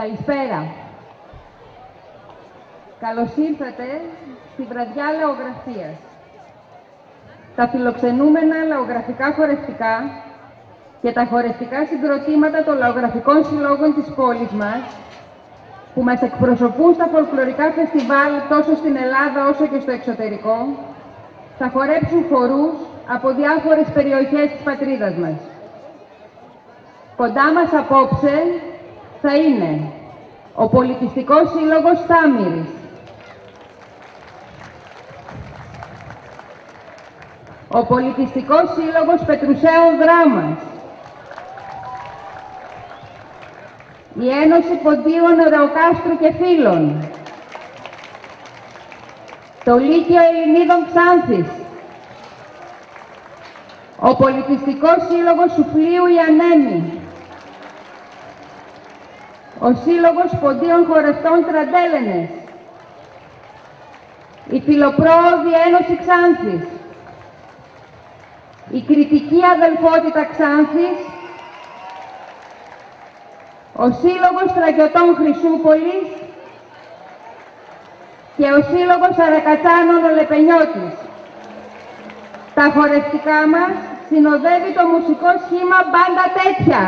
Καλησπέρα. Καλώς ήρθατε στη βραδιά λαογραφίας. Τα φιλοξενούμενα λαογραφικά χορευτικά και τα χορευτικά συγκροτήματα των λαογραφικών συλλόγων της πόλης μας που μας εκπροσωπούν στα φολκλωρικά φεστιβάλ τόσο στην Ελλάδα όσο και στο εξωτερικό θα χορέψουν χορούς από διάφορες περιοχές της πατρίδας μας. Κοντά μας απόψε θα είναι ο Πολιτιστικός Σύλλογος Τάμιρης, ο Πολιτιστικός Σύλλογος Πετρουσαίων Δράμας, η Ένωση Ποντίων Ρεοκάστρου και Φίλων, το Λύκειο Ελληνίδων Ξάνθης, ο Πολιτιστικός Σύλλογος Σουφλίου Ιανέμι, ο Σύλλογος Ποντίων Χορευτών Τραντέλενες, η Φιλοπρόοδη Ένωση Ξάνθης, η Κριτική Αδελφότητα Ξάνθης, ο Σύλλογος Στρατιωτών Χρυσούπολης και ο Σύλλογος Αρακατσάνων Ολεπενιώτης. Τα χορευτικά μας συνοδεύει το μουσικό σχήμα «Μπάντα Τέτοια».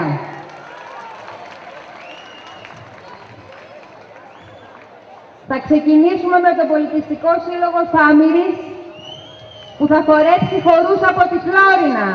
Θα ξεκινήσουμε με το Πολιτιστικό Σύλλογο Θάμηρης, που θα χορέψει χορούς από τη Φλόρινα.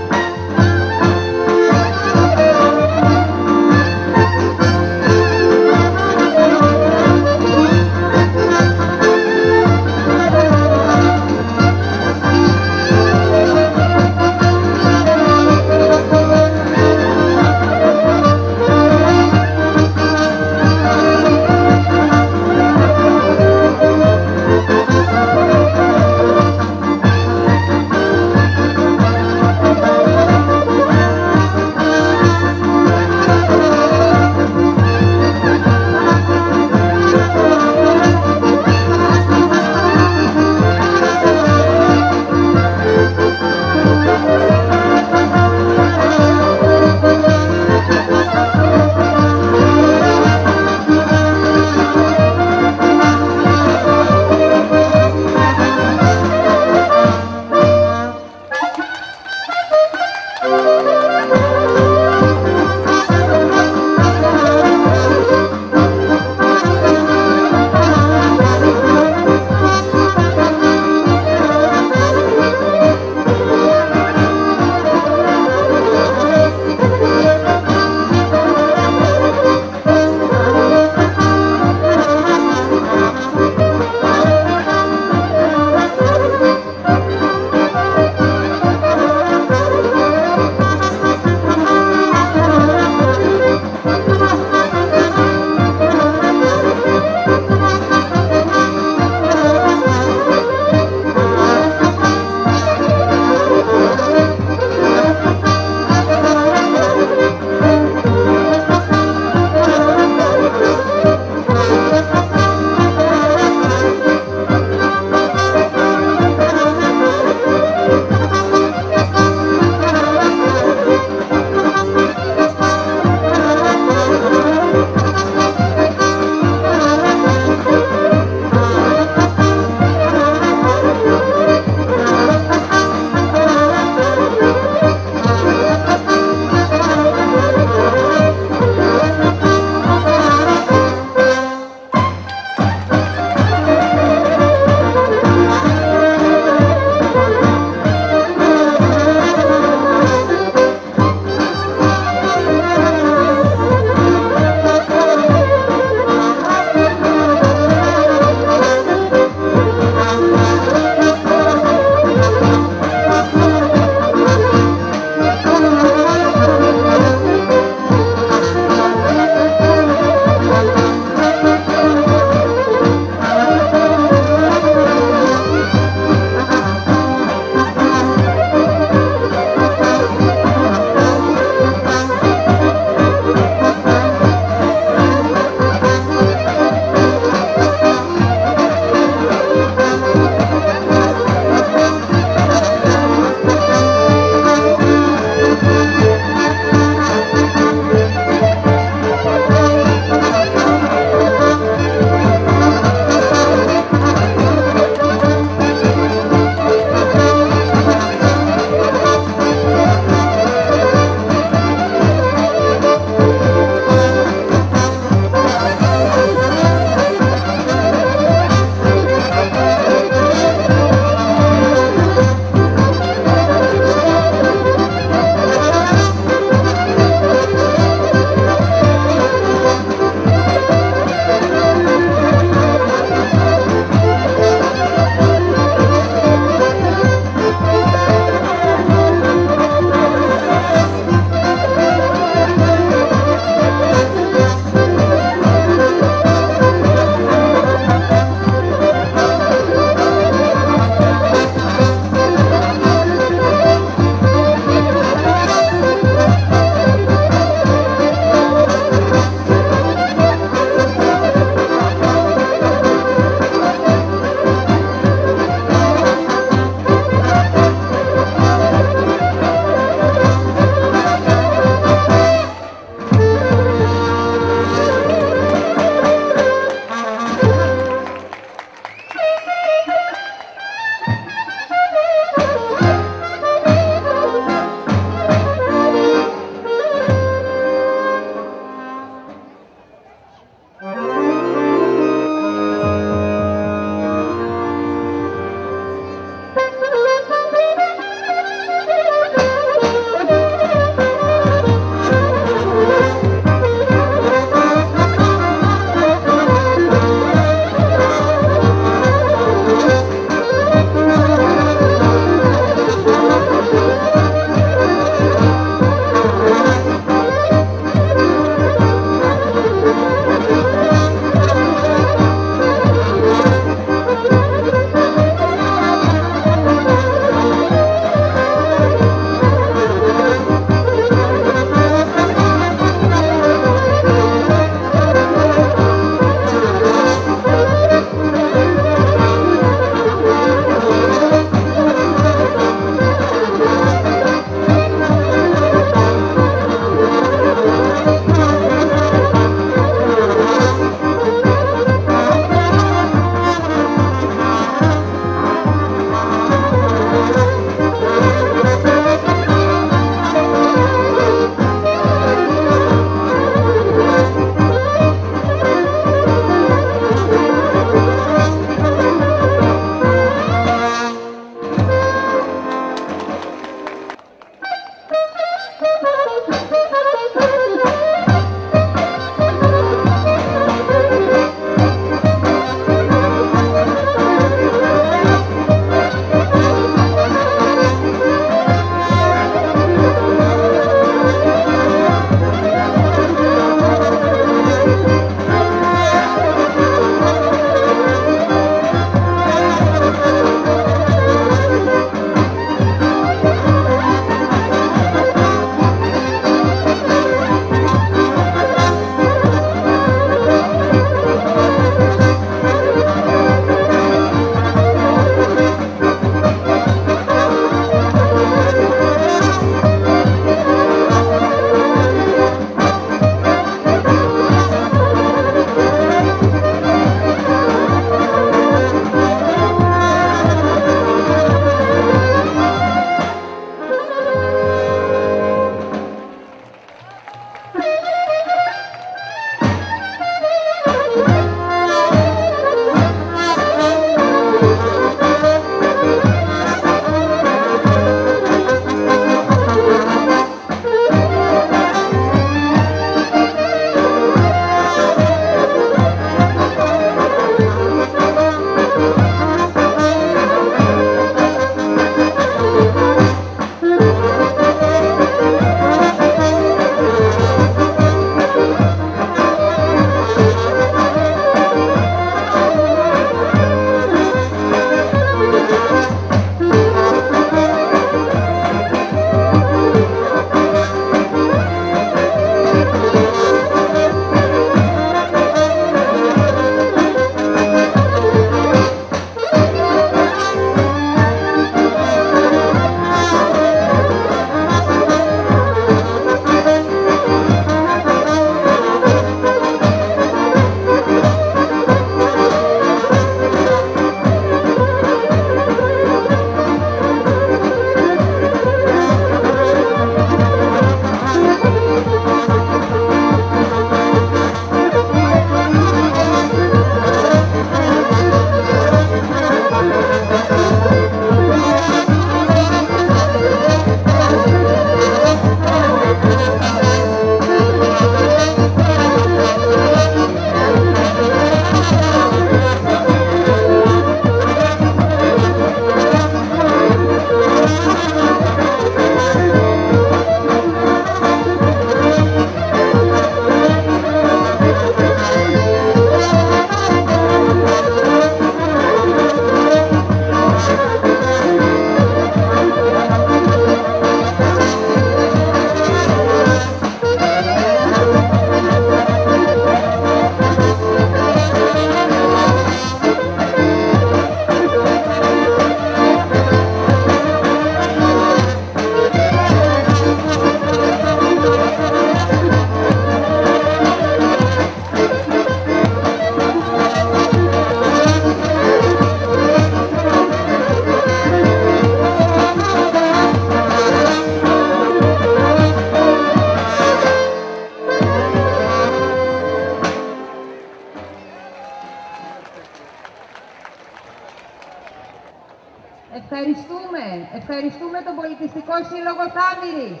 Ευχαριστούμε. Ευχαριστούμε τον Πολιτιστικό Σύλλογο Θάμηρης.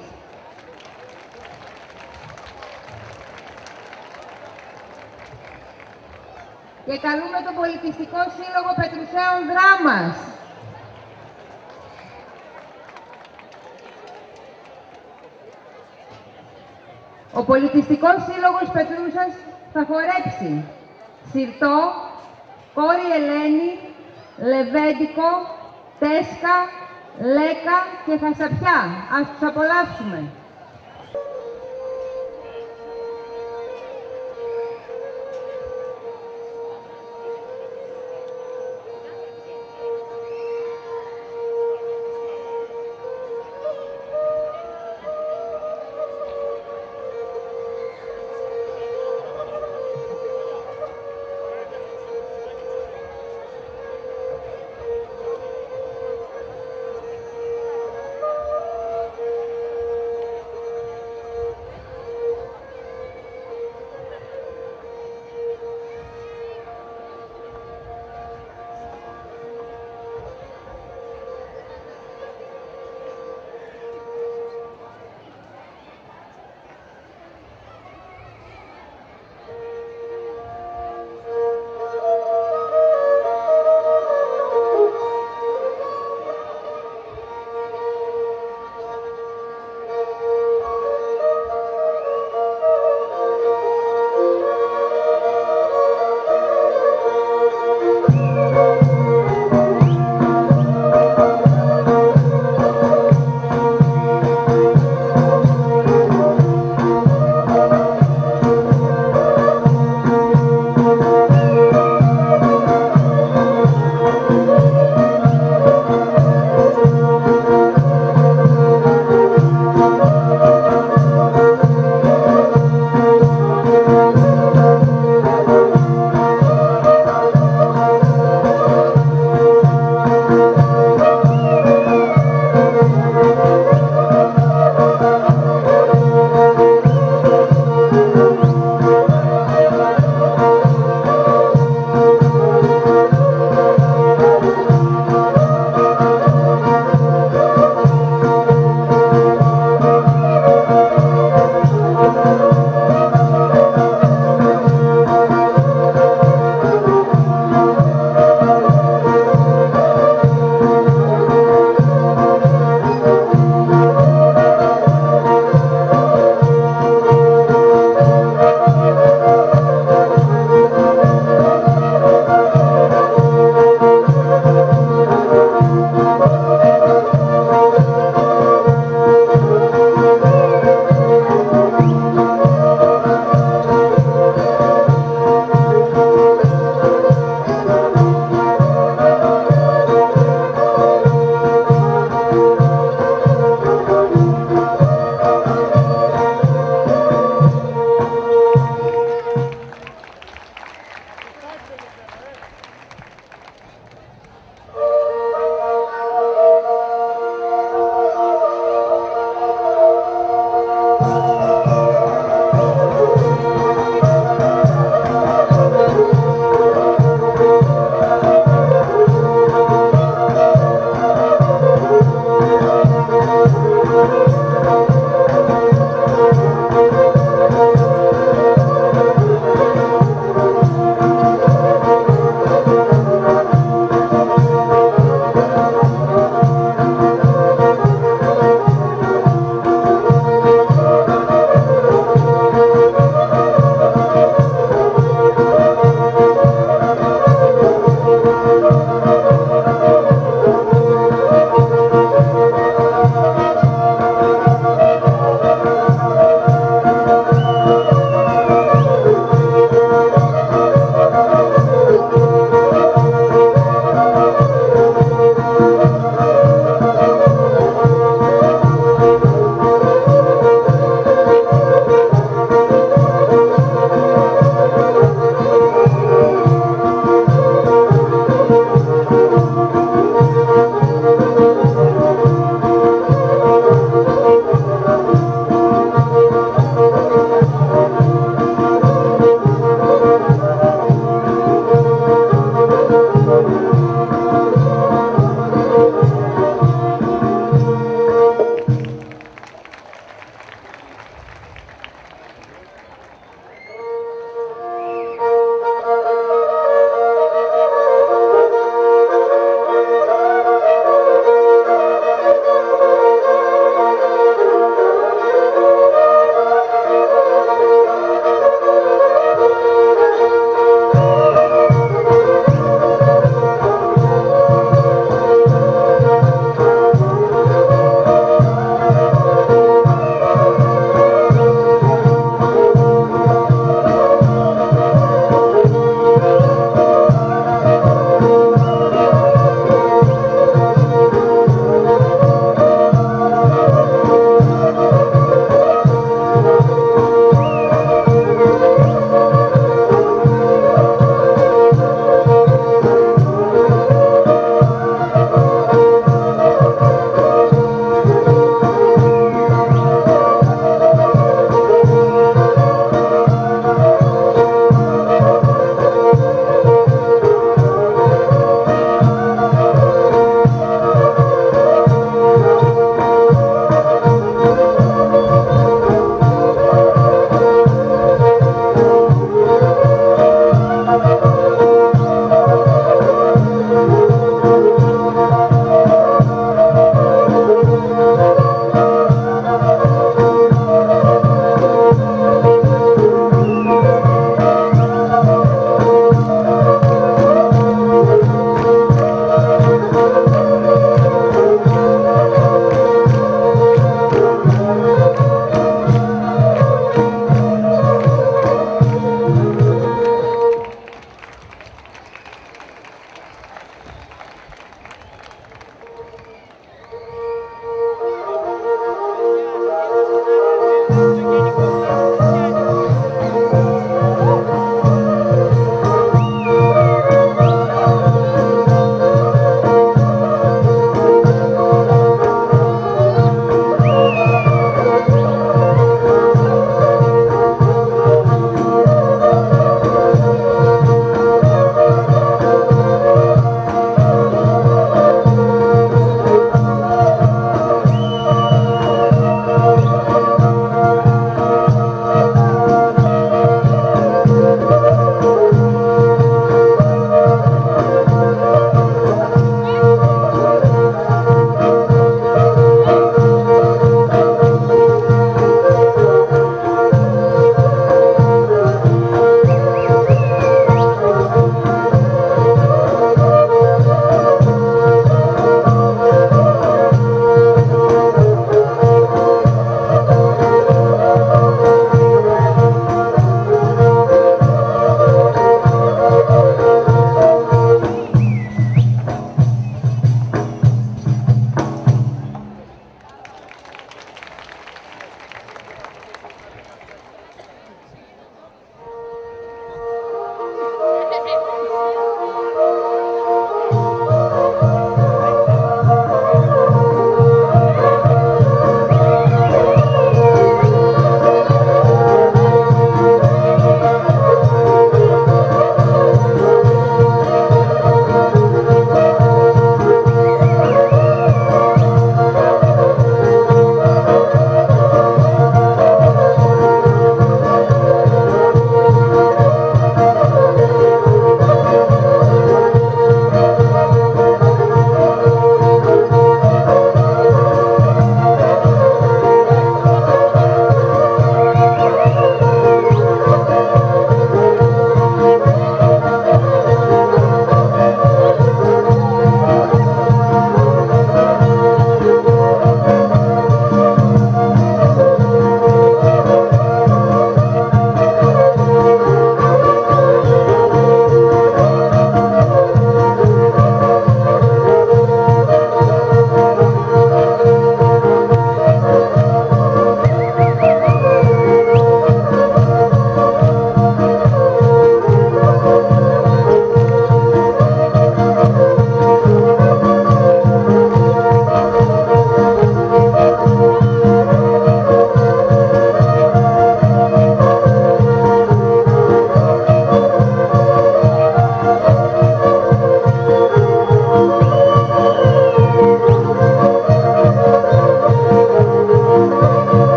Και καλούμε τον Πολιτιστικό Σύλλογο Πετρουσαίων Δράμας. Ο Πολιτιστικός Σύλλογος Πετρούσας θα χορέψει Συρτό, Κόρη Ελένη, Λεβέντικο, Τέσκα, Λέκα και Χασαπιά. Ας τους απολαύσουμε.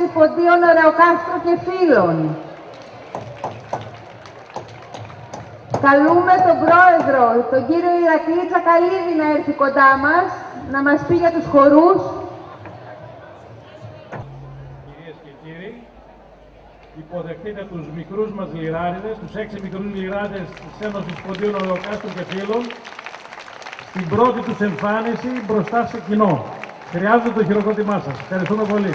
Την Ένωση Ποντίων Ωρεοκάστρο και Φίλων. Καλούμε τον Πρόεδρο, τον κύριο Ηρακλή Τσακαλίδη να έρθει κοντά μας, να μας πει για τους χορούς. Κυρίες και κύριοι, υποδεχτείτε τους μικρούς μας λιράριδες, τους έξι μικρούς λιράδες της Ένωσης Ποντίων Οροκάστρων και Φίλων, στην πρώτη τους εμφάνιση μπροστά σε κοινό. Χρειάζεται το χειροκρότημά σας. Ευχαριστούμε πολύ.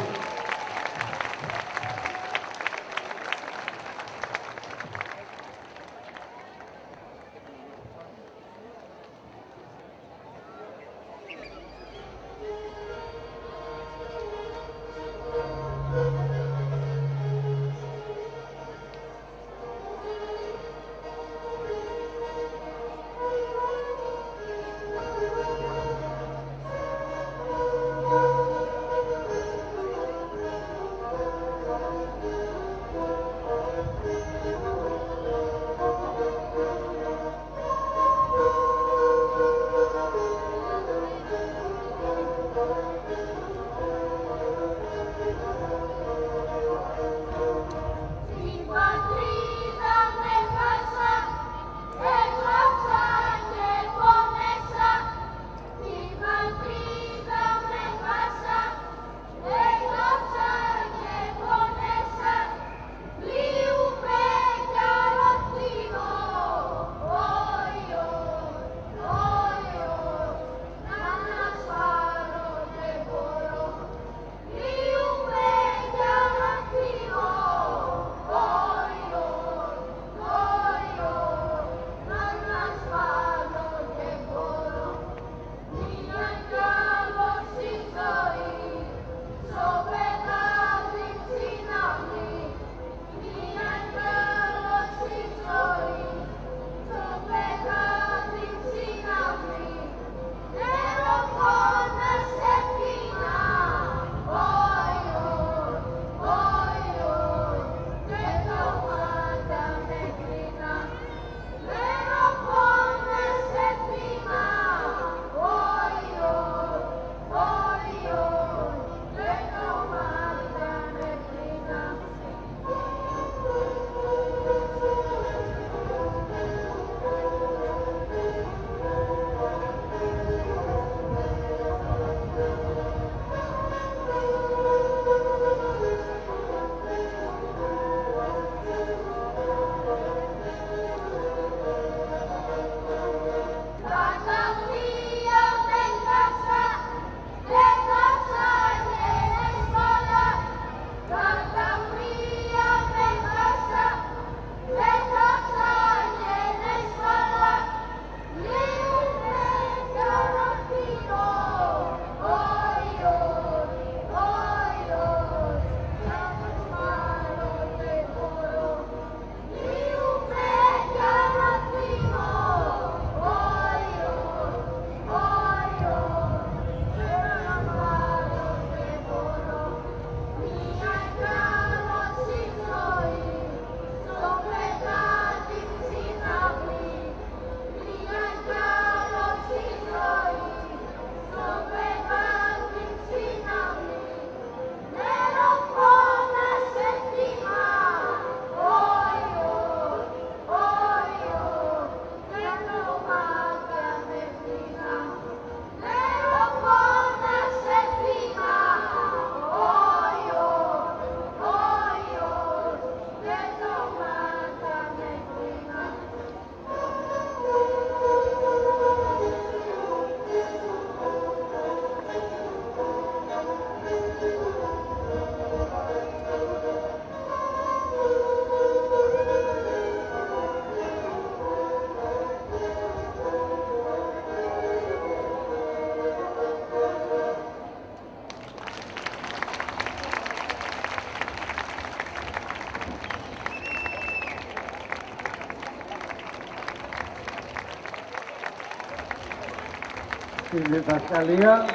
Στη διδασκαλία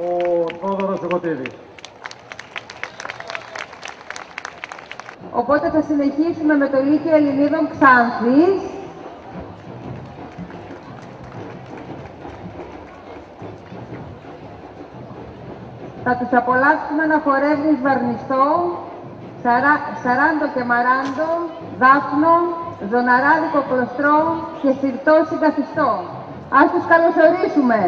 ο Θόδωρος Σοκοτήρης. Οπότε θα συνεχίσουμε με το Λύκειο Ελληνίδων Ξάνθης. θα τους απολαύσουμε να χορεύουν σβαρνιστό, σαρα- σαράντο και μαράντο, δάφνο, ζωναράδικο κλωστρό και συρτό συγκαθιστό. Ας τους καλωσορίσουμε.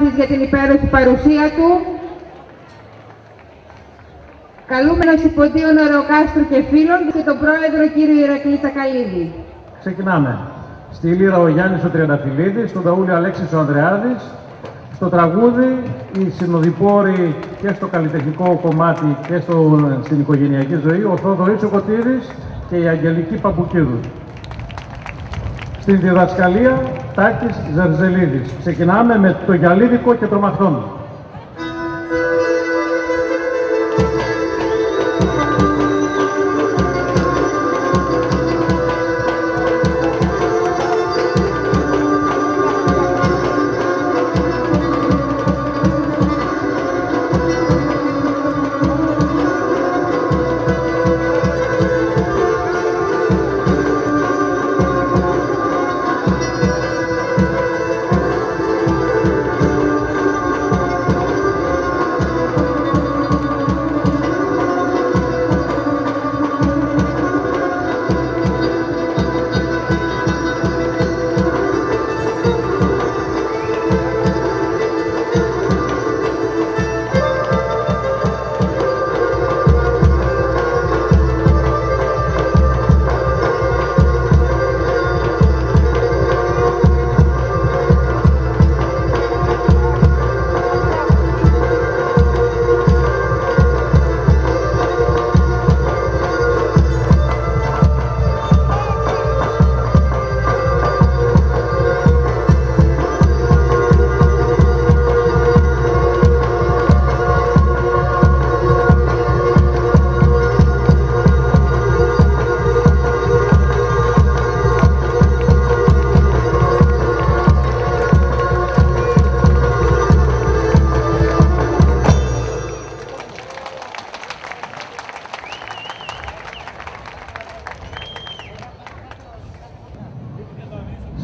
Ελληνίδων Ξάνθης για την υπέροχη παρουσία του. Καλούμενος υποδίων Οροκάστρου και φίλων και τον πρόεδρο κύριο Ηρακλή Τσακαλίδη. Ξεκινάμε. Στη λύρα ο Γιάννης ο Τριανταφυλλίδης, στο ταούλιο Αλέξης ο Ανδρεάδης, στο τραγούδι οι συνοδοιπόροι και στο καλλιτεχνικό κομμάτι και στο, στην οικογενειακή ζωή, ο Θόδωρης ο Κωτήρης και η Αγγελική Παπουκίδου. Στην διδασκαλία Τάκης Ζερζελίδης. Ξεκινάμε με το Γιαλίδικο και το Μαχθόν.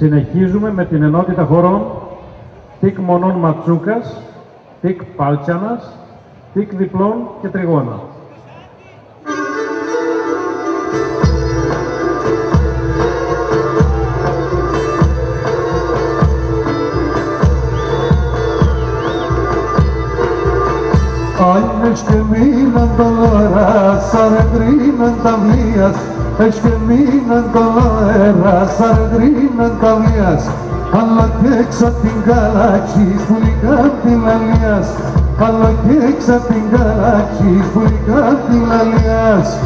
Συνεχίζουμε με την ενότητα χωρών τικ μονών ματσούκας, τικ πάλτσανας, τικ διπλών και τριγώνας. Άλλες και μείναν τώρα σαν εγκρίναν τα βλίας Ες και μείναν τώρα σαν εγκρίναν τα βλίας Αλλά και έξω απ' την καλάξη σπουλικά την αλίας Αλλά και έξω απ' την καλάξη σπουλικά την αλίας.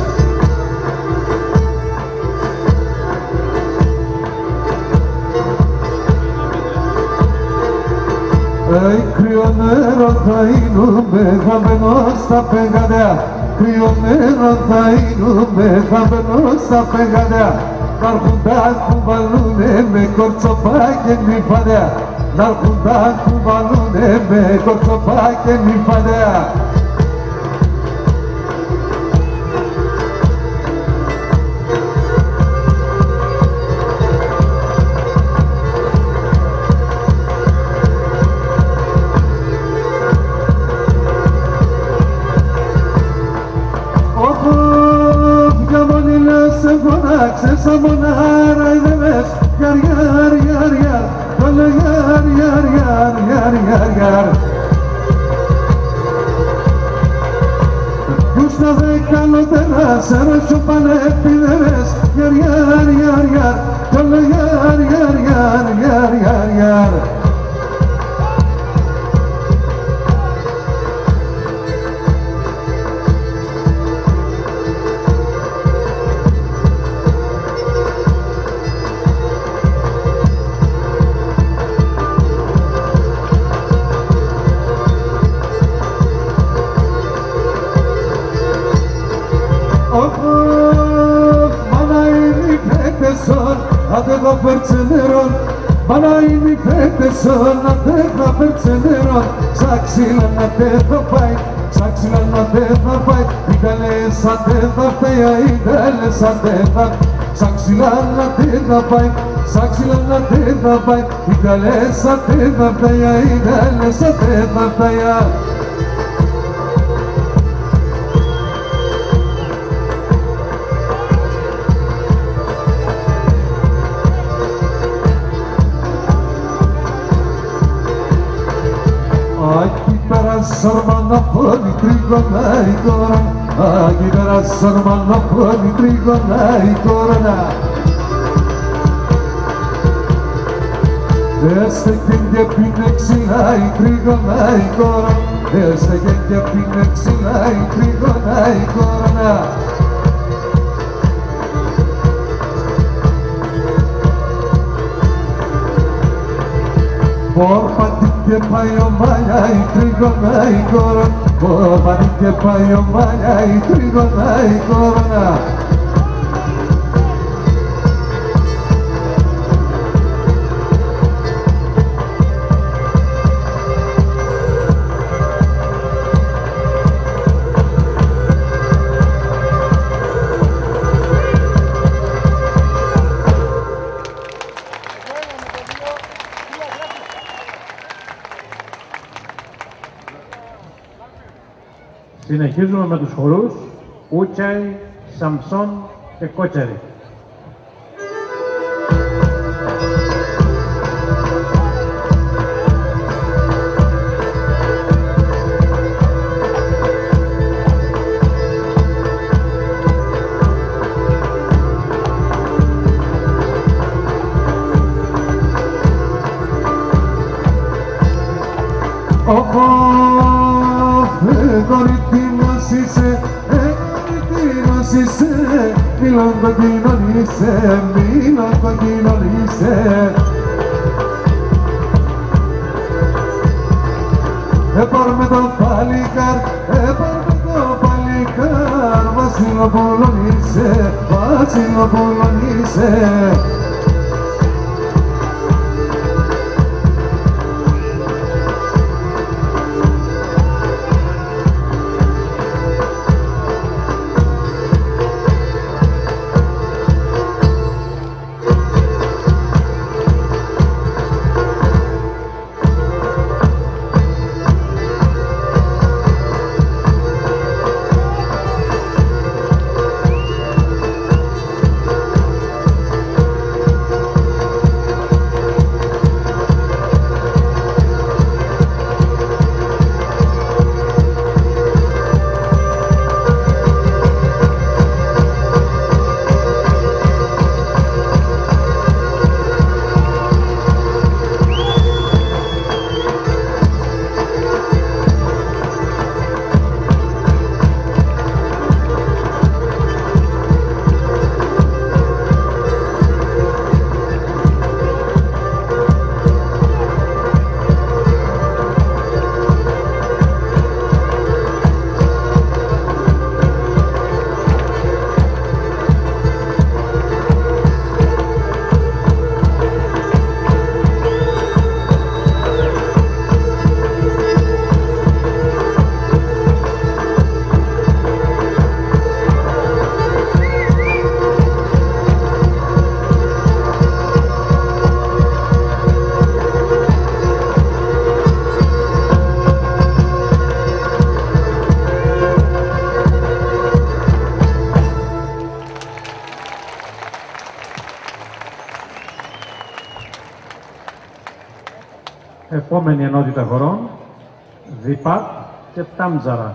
Ει κρύο νερό θα είνουμε, θα μπαίνω στα πεγαδιά Κρύο νερό θα είνουμε, θα μπαίνω στα πεγαδιά Να έρχουν τα κουβαλούνε με κορτσοπά και νυφαδιά Να έρχουν τα κουβαλούνε με κορτσοπά και νυφαδιά θα φέρτσε νερό. Σαν ξύλα να τε θα πάει, σαν ξύλα να τε θα πάει. Οι καλές άντε θα φταίει, οι καλές άντε θα Σαν ξύλα να τε θα πάει, σαν ξύλα να τε θα πάει. Οι καλές άντε θα φταίει, οι καλές άντε περάσαν μαναπώνει τρίγωνα η κόρα Aquí περάσαν μαναπώνει τρίγωνα η κόρα Έστε και πίνε ξυλά η τρίγωνα η κόρα Έστε και πίνε ξυλά η τρίγωνα η κόρα Πόρπατη και πάει ο μάλια η τρίγωνα η κόρα Πόρπατη Συνεχίζουμε με τους χορούς Ούτσαϊ, Σαμψόν και Κότσαρη. Μήλον κοκκίνον είσαι, μήλον κοκκίνον είσαι. Έπαρμε το παλικάρ, έπαρμε το παλικάρ, βασιλοπούλον είσαι, βασιλοπούλον είσαι. επόμενη ενότητα χωρών, ΔΙΠΑΤ και ΤΑΜΤΖΑΡΑ.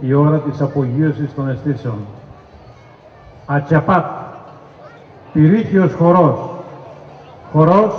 Η ώρα της απογείωσης των αισθήσεων. Ατσιαπάτ, πυρίχιος χορός, χορός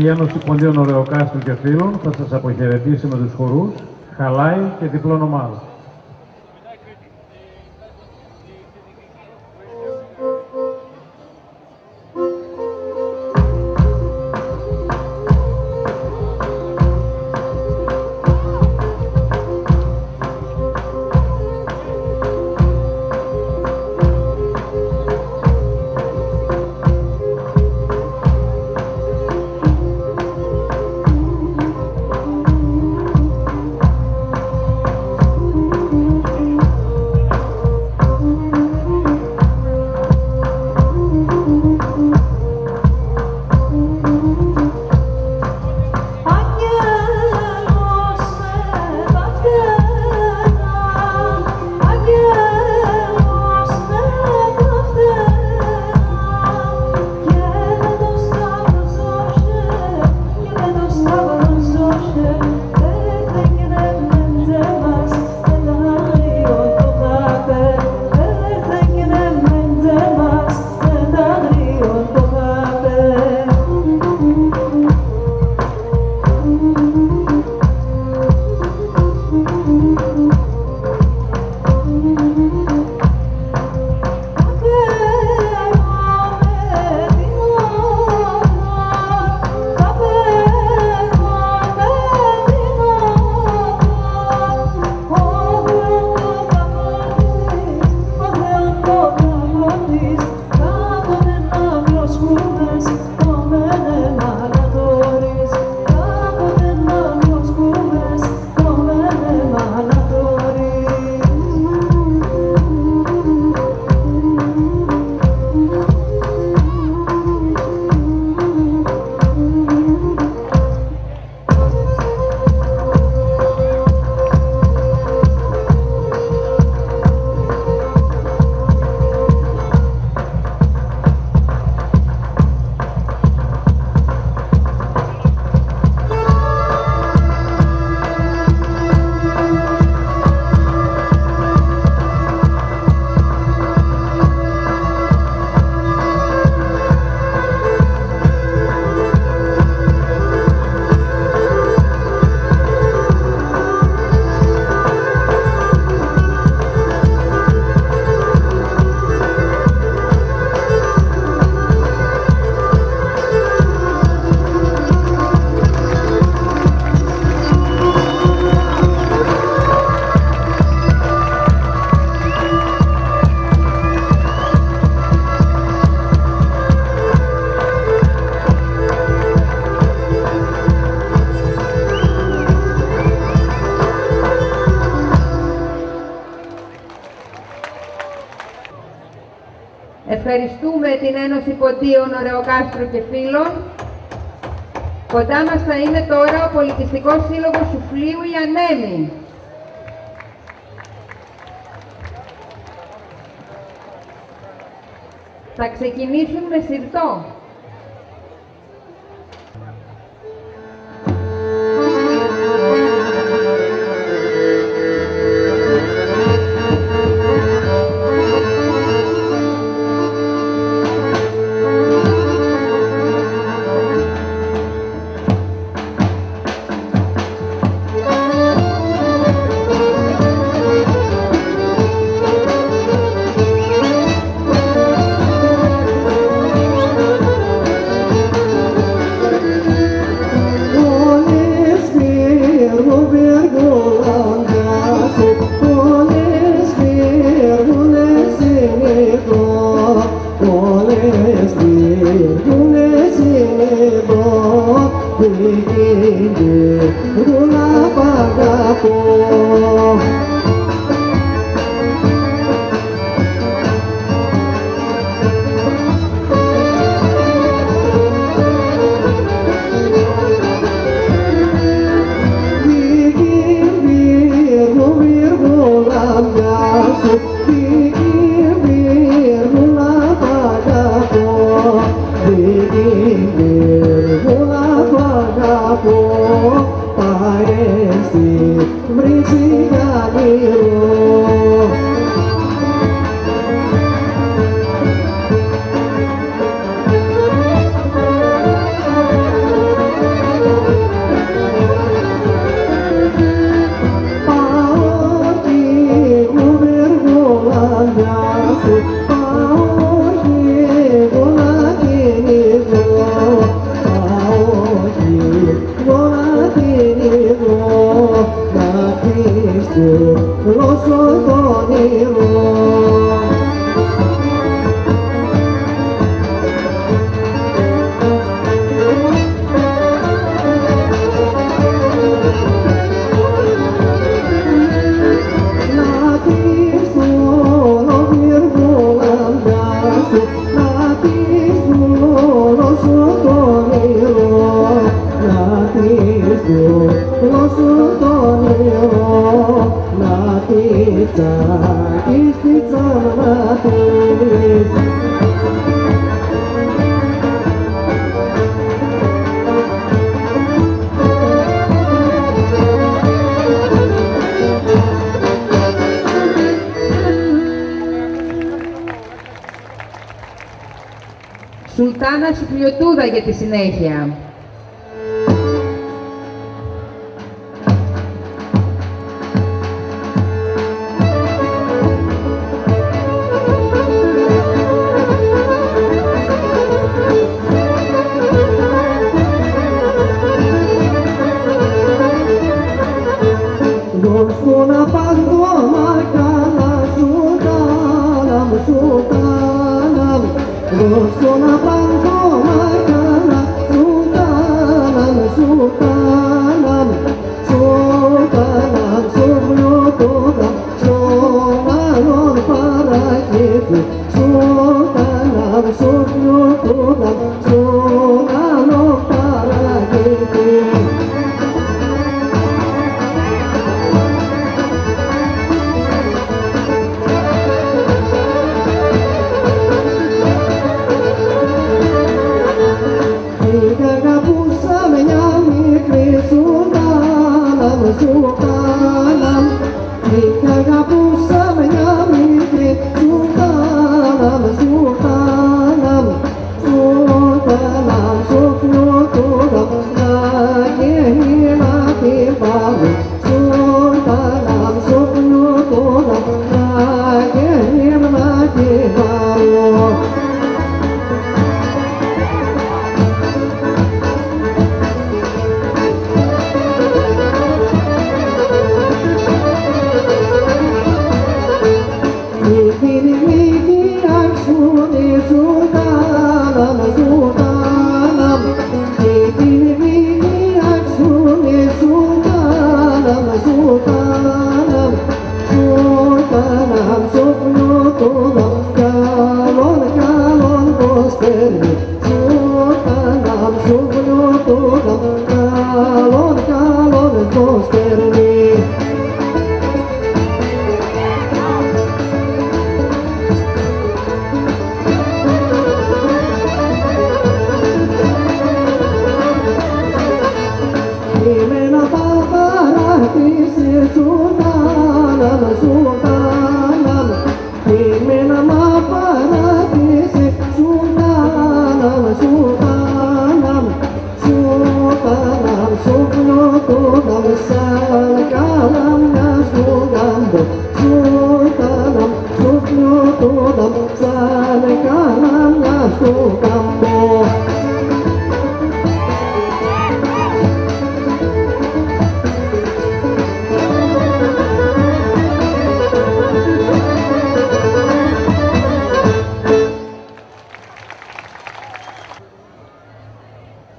η Ένωση Ποντίων Ωρεοκάστρου και Φίλων θα σας αποχαιρετήσει με τους χορούς Χαλάι και διπλών ομάδων. Ευχαριστούμε την Ένωση Ποντίων Ωρεοκάστρου και Φίλων. Κοντά μας θα είναι τώρα ο Πολιτιστικός Σύλλογος Σουφλίου η Ανέμη. Θα ξεκινήσουν με συρτό.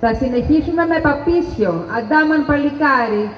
Θα συνεχίσουμε με Παπίσιο, Αντάμαν Παλικάρι.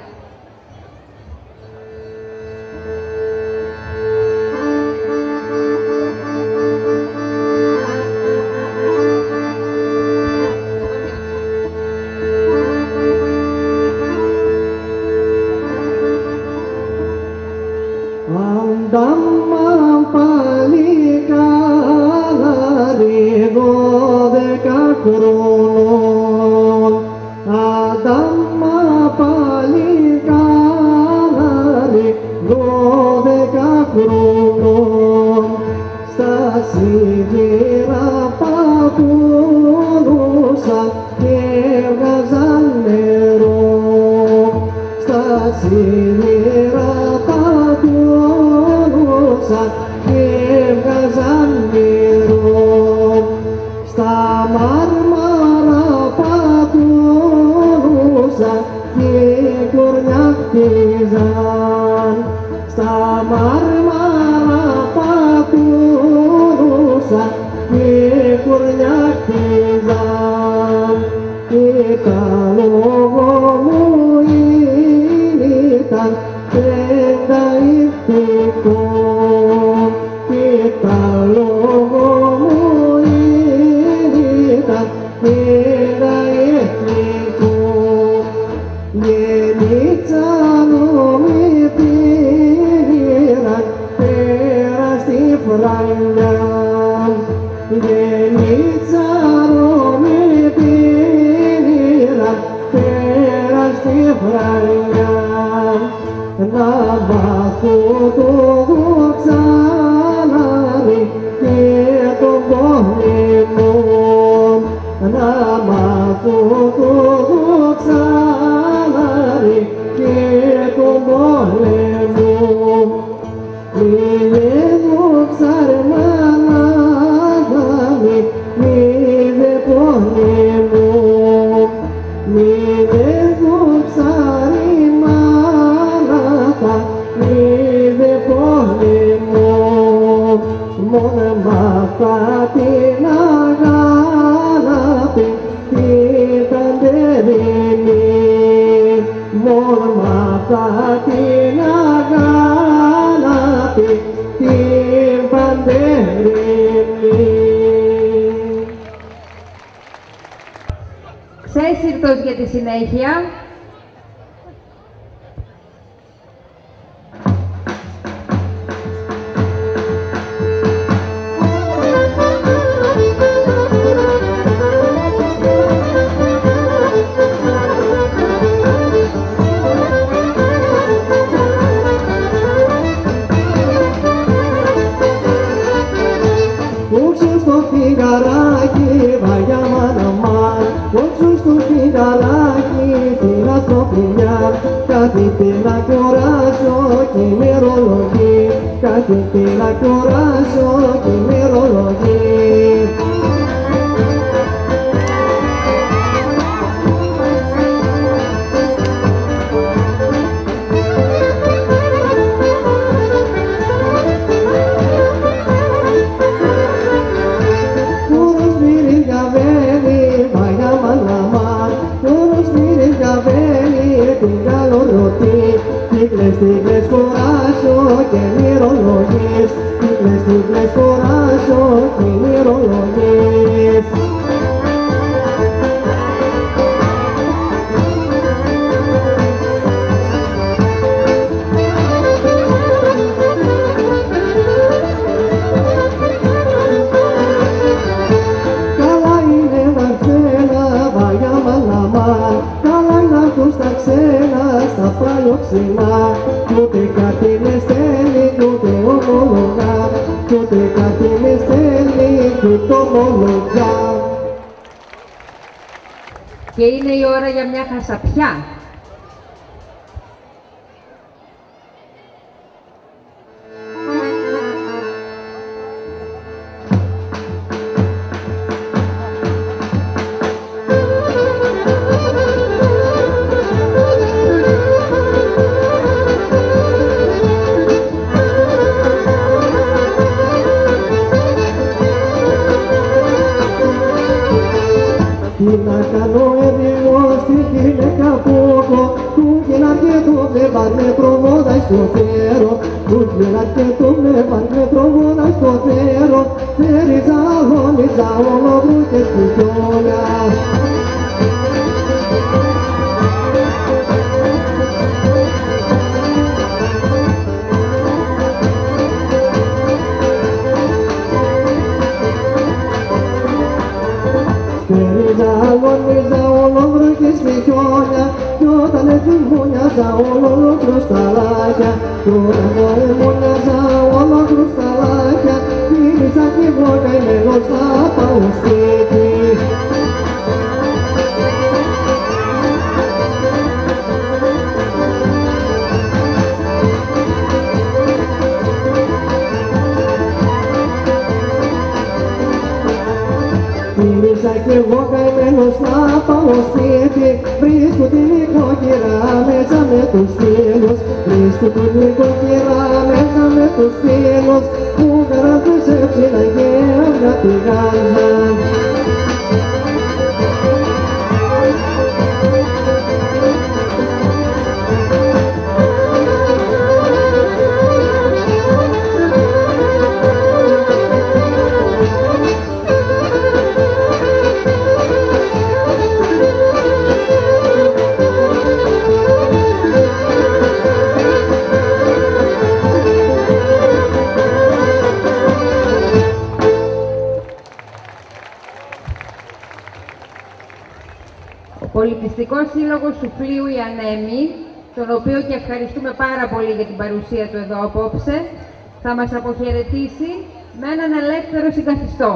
i primero lo ves. Και είναι η ώρα για μια χασαπιά. Για την παρουσία του εδώ απόψε, θα μας αποχαιρετήσει με έναν ελεύθερο συγκαθιστό.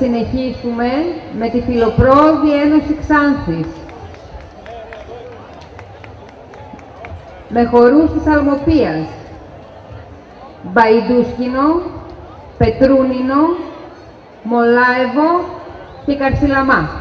Συνεχίσουμε με τη Φιλοπρόοδη Ένωση Ξάνθης. Με χορούς της Αλμοπίας. Μπαϊντούσκινο, Πετρούνινο, Μολάεβο και Καρσιλαμά.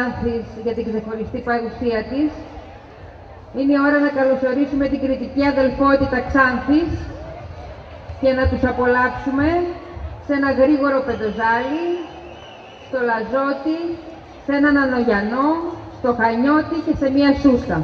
Ξάνθης για την ξεχωριστή παρουσία της. Είναι η ώρα να καλωσορίσουμε την κριτική αδελφότητα Ξάνθης και να τους απολαύσουμε σε ένα γρήγορο πεντοζάλι, στο Λαζότη, σε έναν Ανογιανό, στο Χανιώτη και σε μία Σούστα.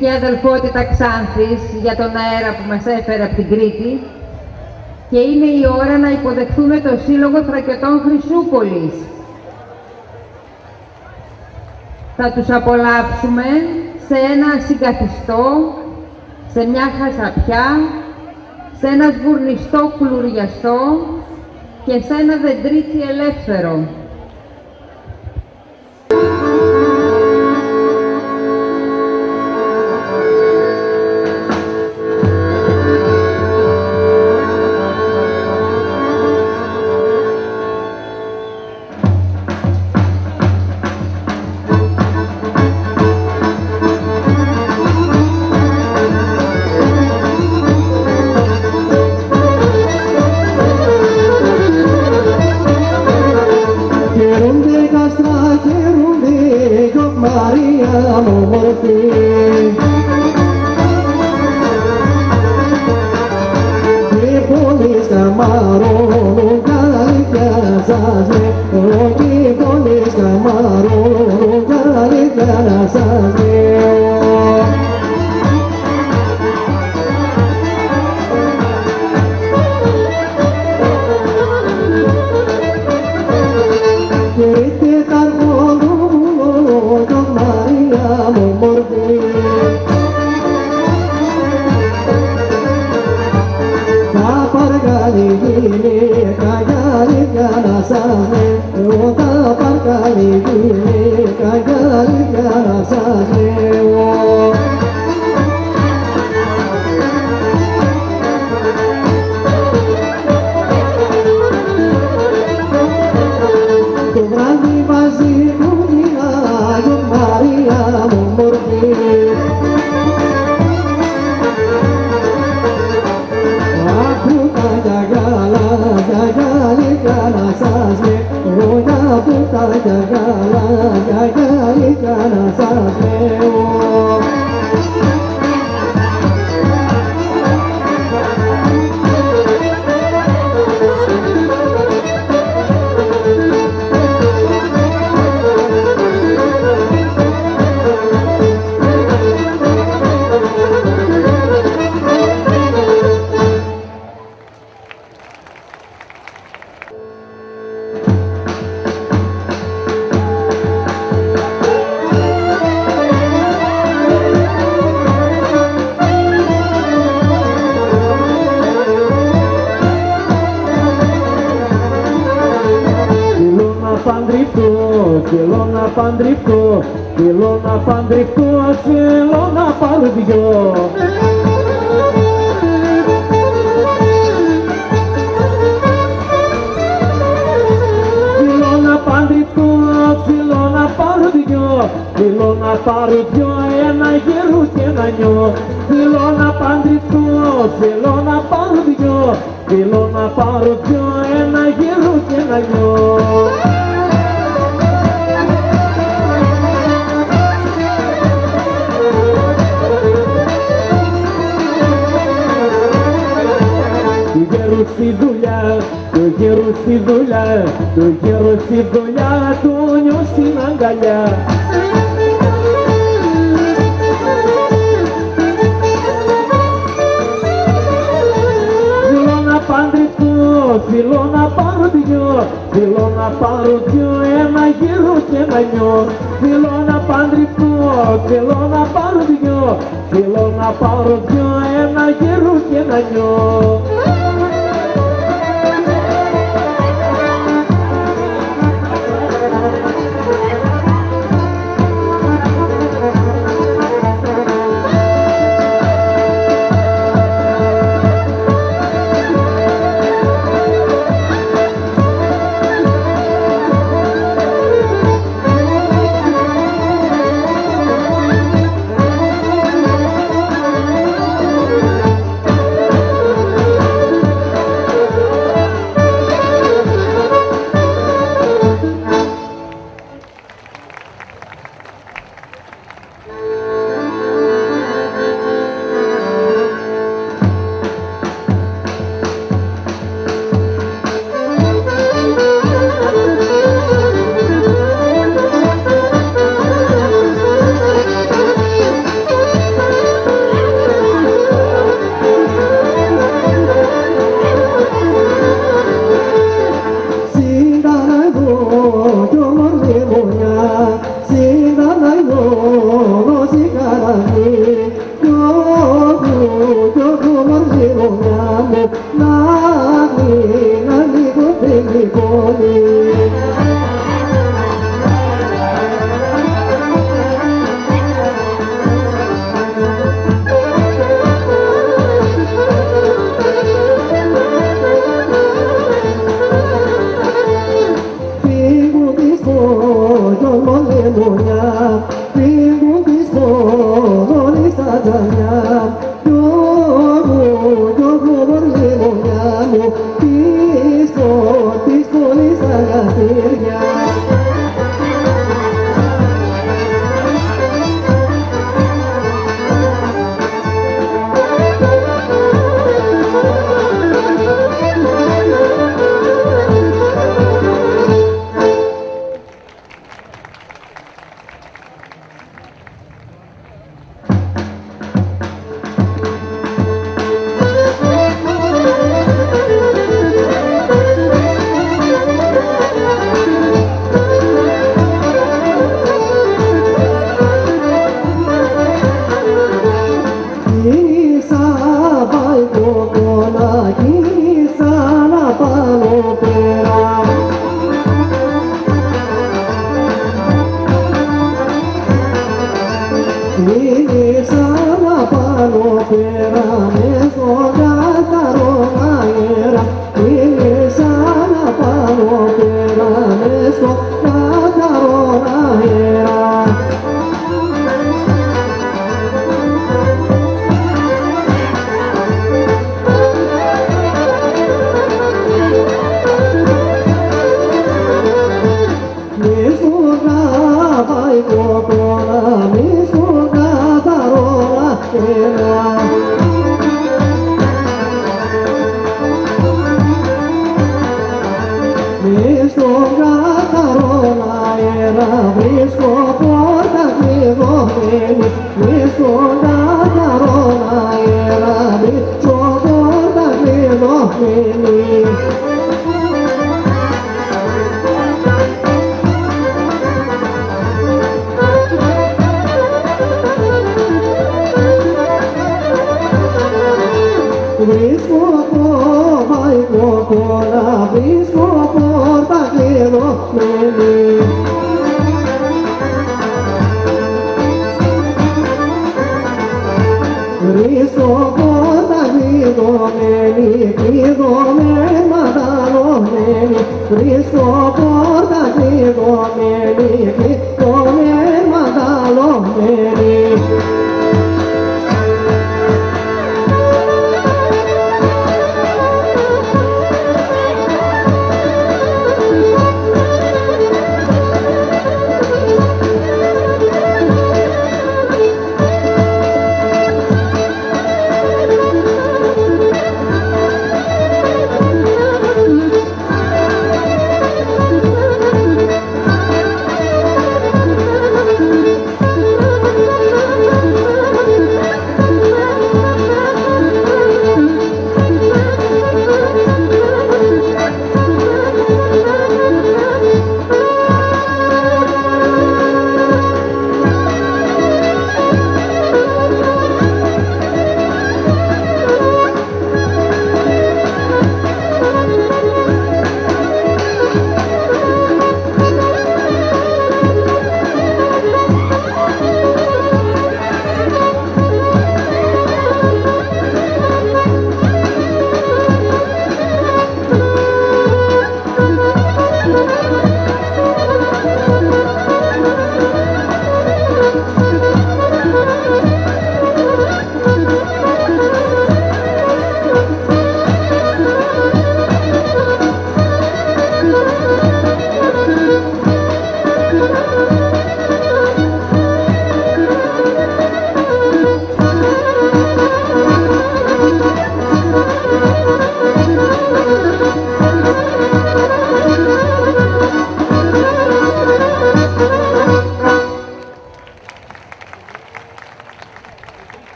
και αδελφότητα Ξάνθης για τον αέρα που μας έφερε από την Κρήτη και είναι η ώρα να υποδεχθούμε το Σύλλογο Θρακετών Χρυσούπολης. Θα τους απολαύσουμε σε ένα συγκαθιστό, σε μια χασαπιά, σε ένα σβουρνιστό κλουριαστό και σε ένα δεντρίτσι ελεύθερο.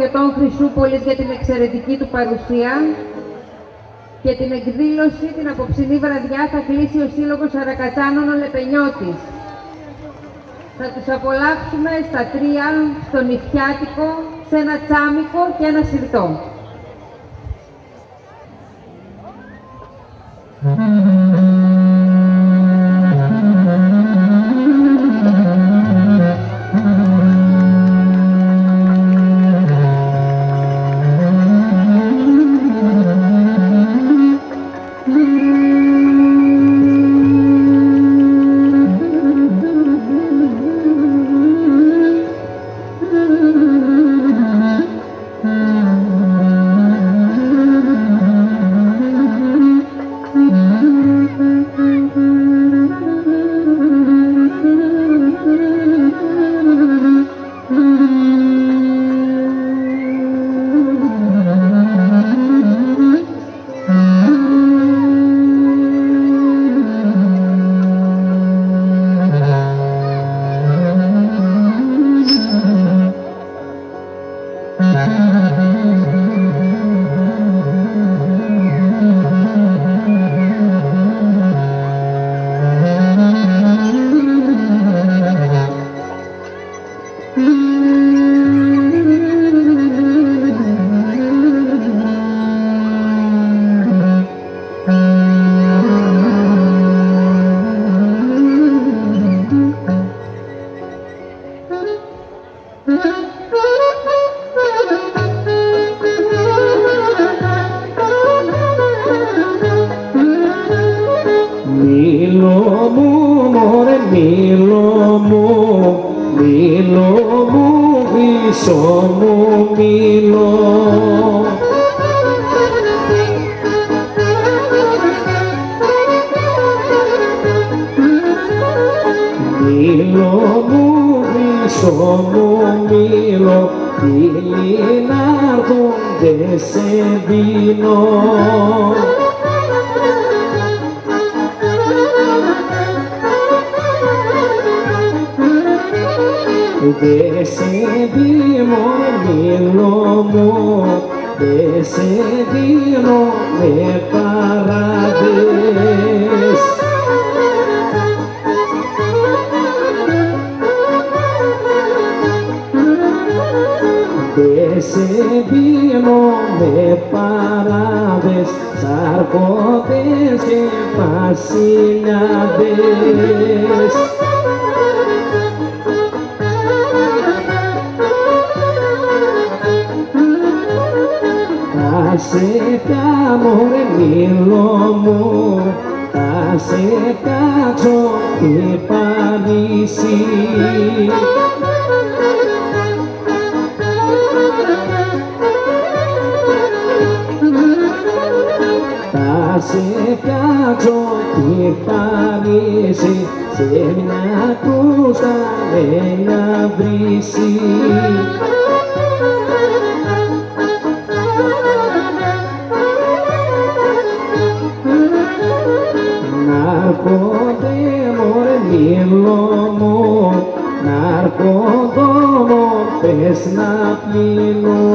Σύλλογο Θρακετών Χρυσούπολης για την εξαιρετική του παρουσία και την εκδήλωση την απόψινή βραδιά θα κλείσει ο Σύλλογος Αρακατσάνων ο Λεπενιώτης. Θα τους απολαύσουμε στα τρία, στο νηφιάτικο, σε ένα τσάμικο και ένα σιρτό. lomo narkoba tesna minum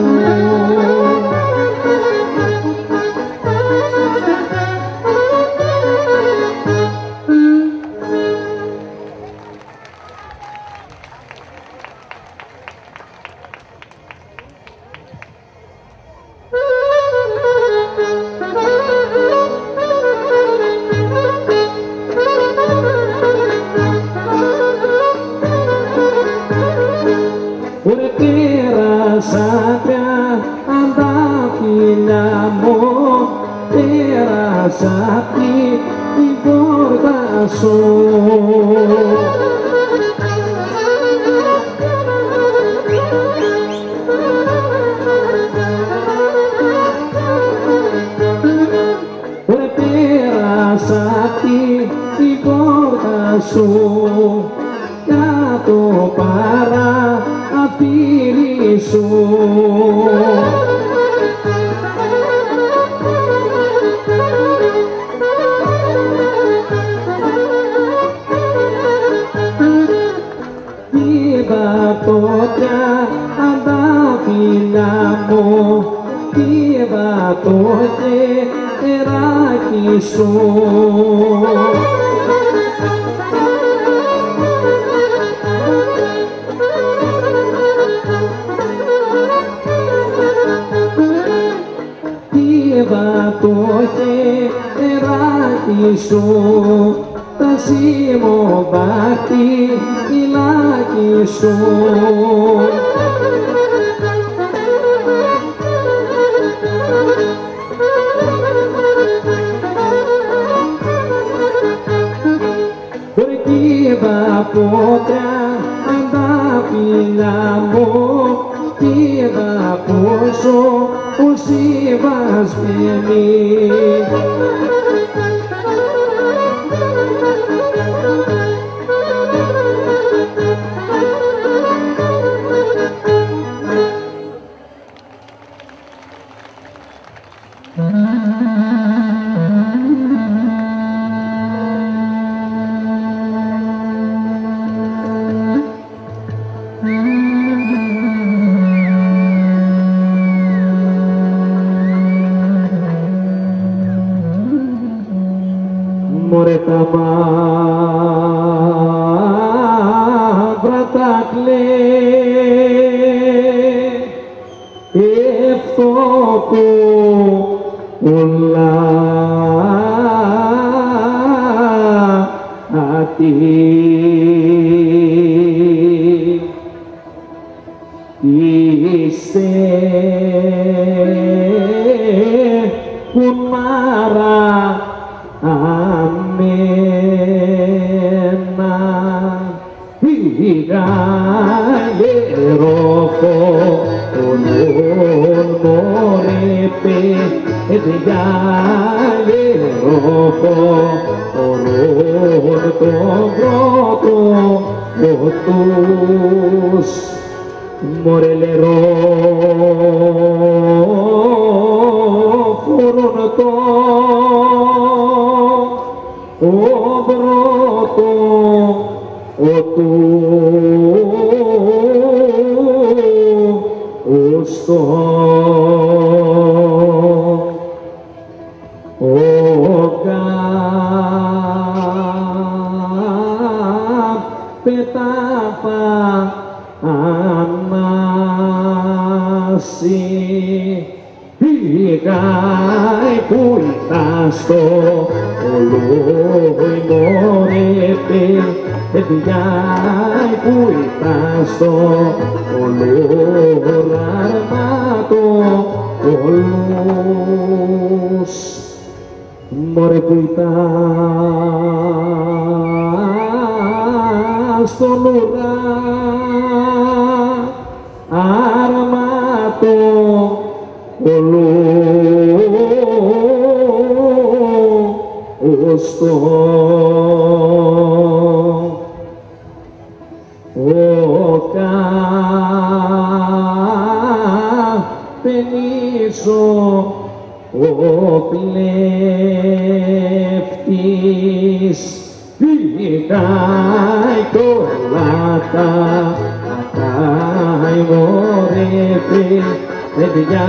εσύ Πήγαει πουλτά στο ολόινο ρεπέ. Πήγαει πουλτά στο ολόινο αρμάτο Όλους μωρέ πουλτά στον ουρανό Χριστό. Ο καπενίζω ο πλεύτης πηγάει κολλάτα πατάει μωρεύει παιδιά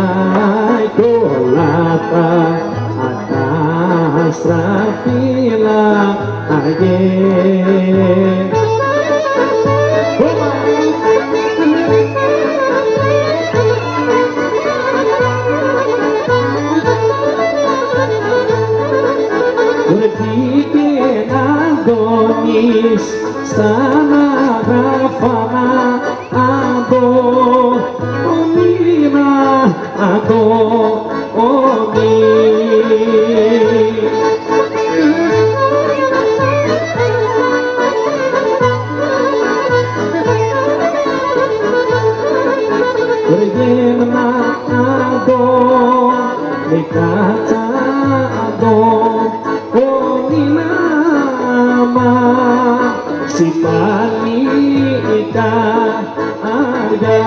κολλάτα Safila again. να Αντώνης στα αναγράφανα Αντώ, ο μήνα Αντώ ako May katago O inama Si Panita ada?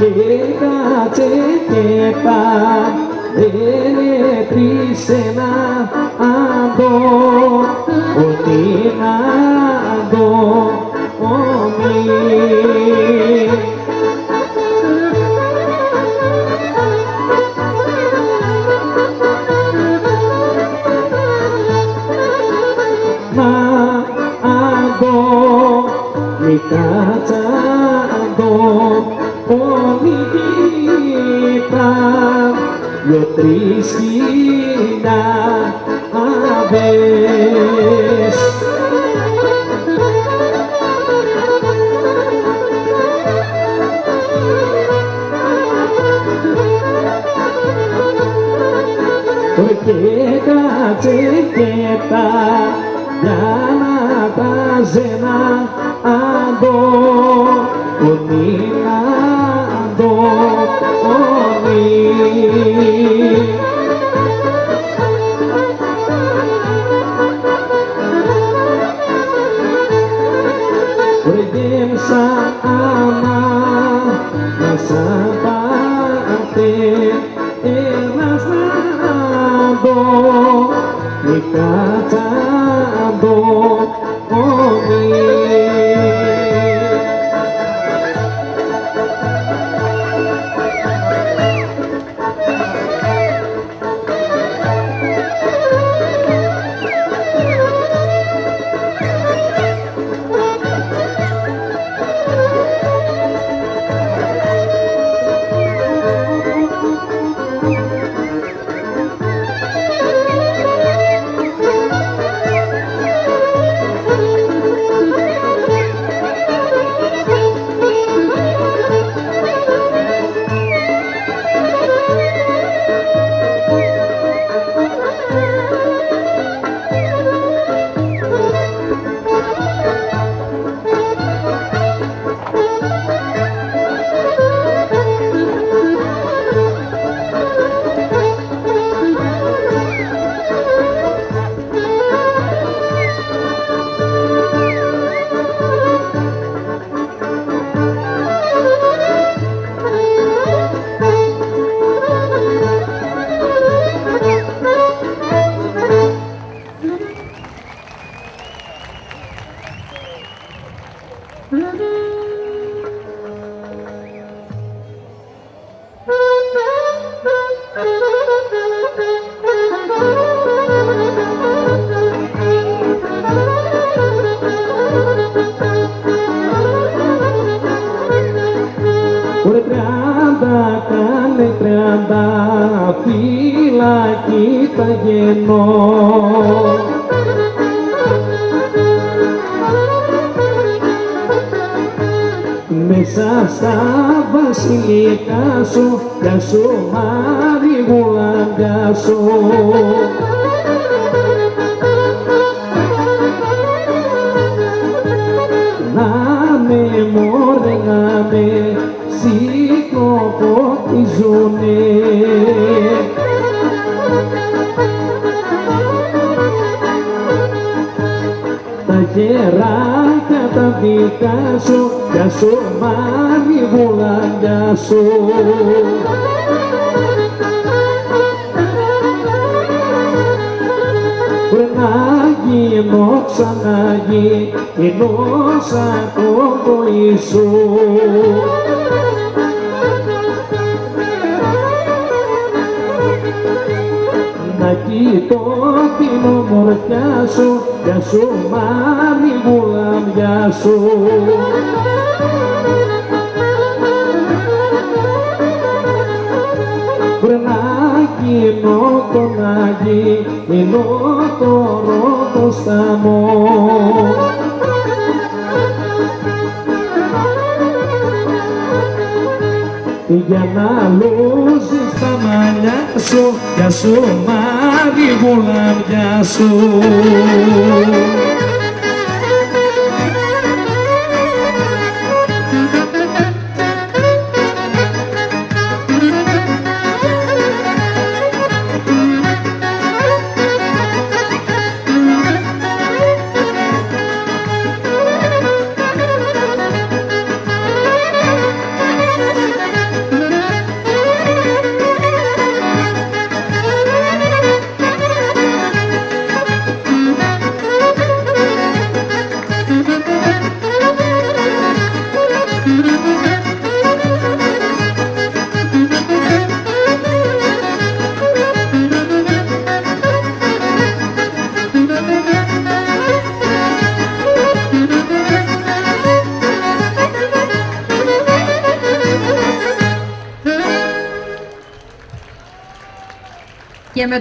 Kaya kaya kaya pa Krishna ador, Krishna Tristina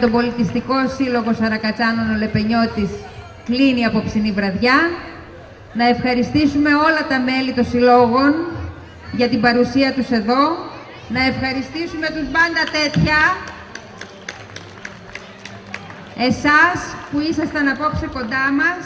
με τον Πολιτιστικό Σύλλογο Σαρακατσάνων ο Λεπενιώτης κλείνει η απόψινή βραδιά. Να ευχαριστήσουμε όλα τα μέλη των συλλόγων για την παρουσία τους εδώ. Να ευχαριστήσουμε τους μπάντα τέτοια. Εσάς που ήσασταν απόψε κοντά μας